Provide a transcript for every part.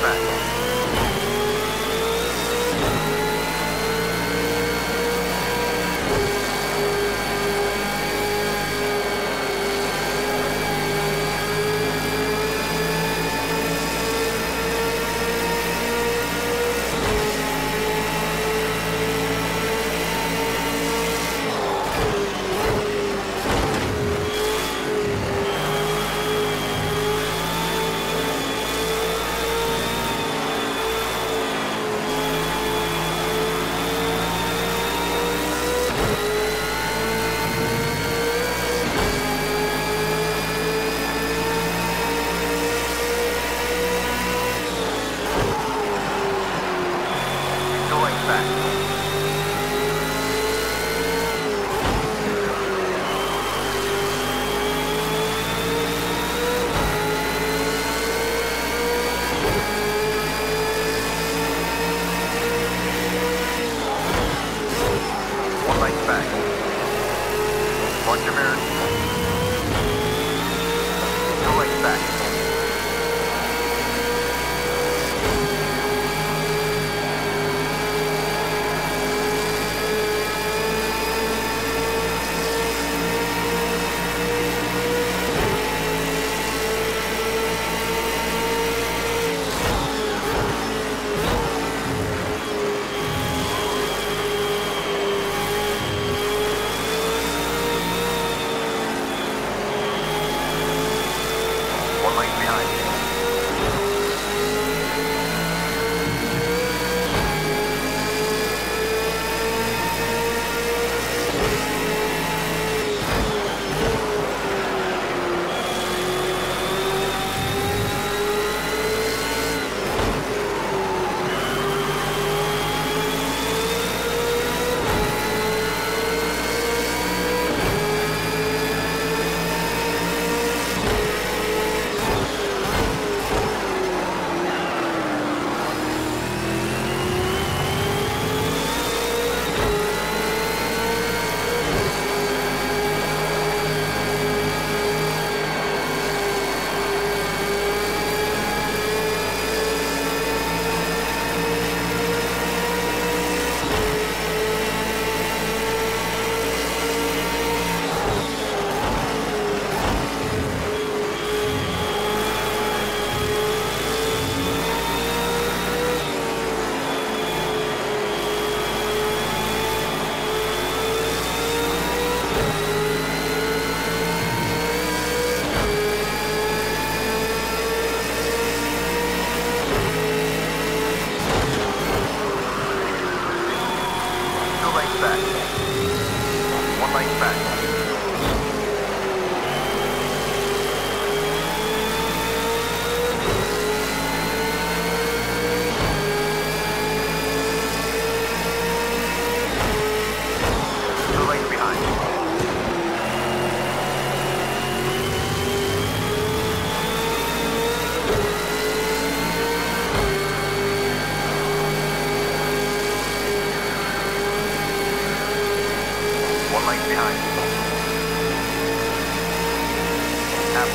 track.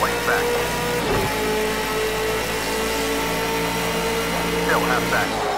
planes back. Still half back.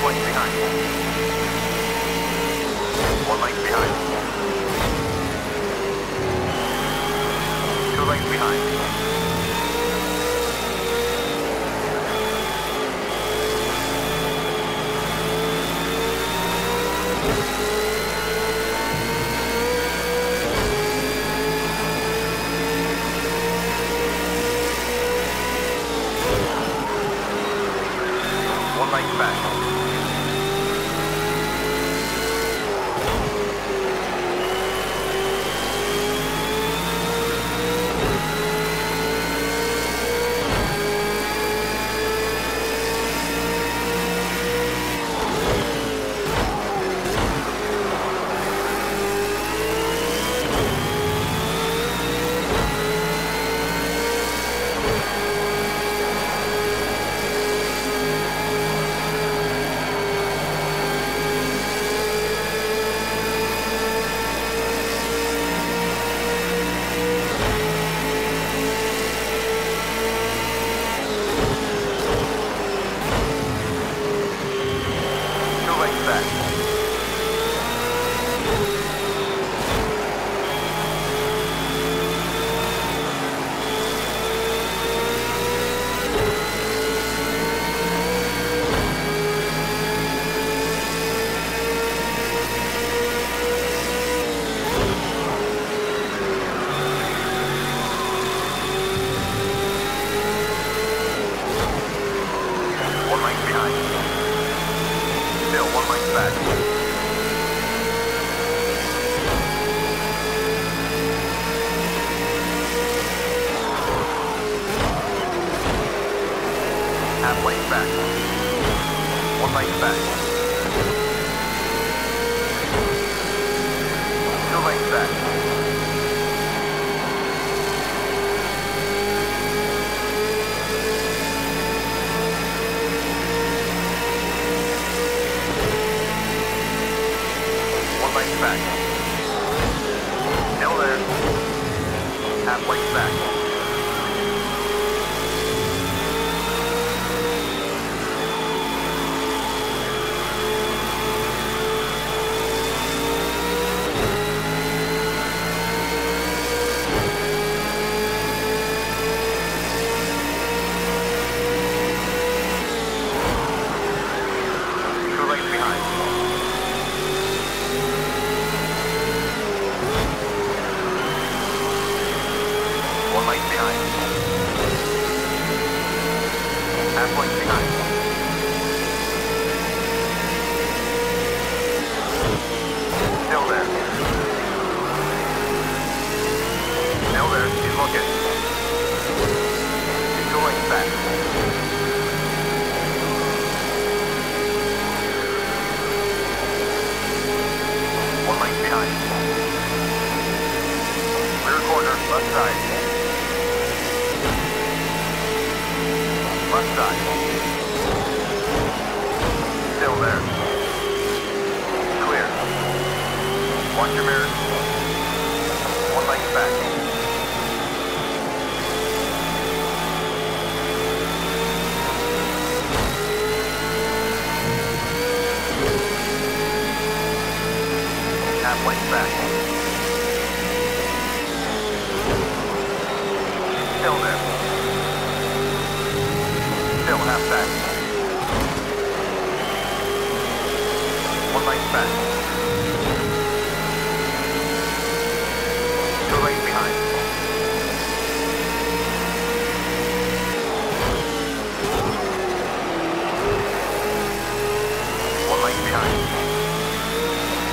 One length behind. One length behind. Back.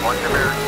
Watch your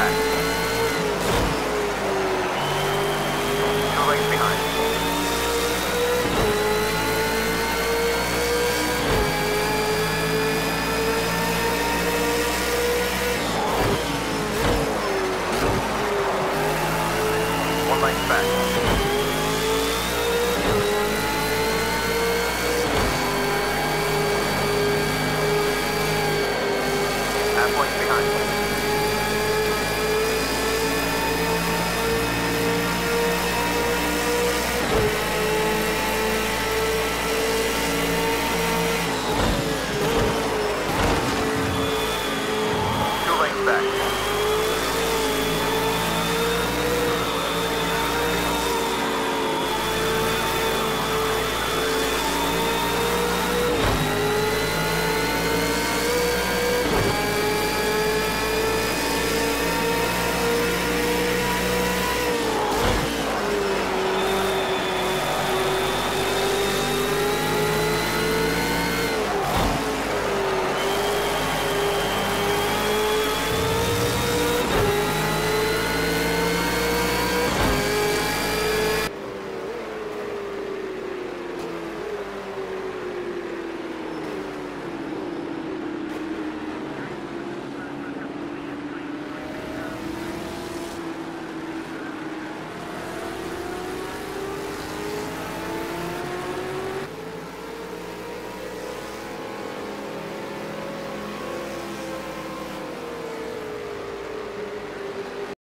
back.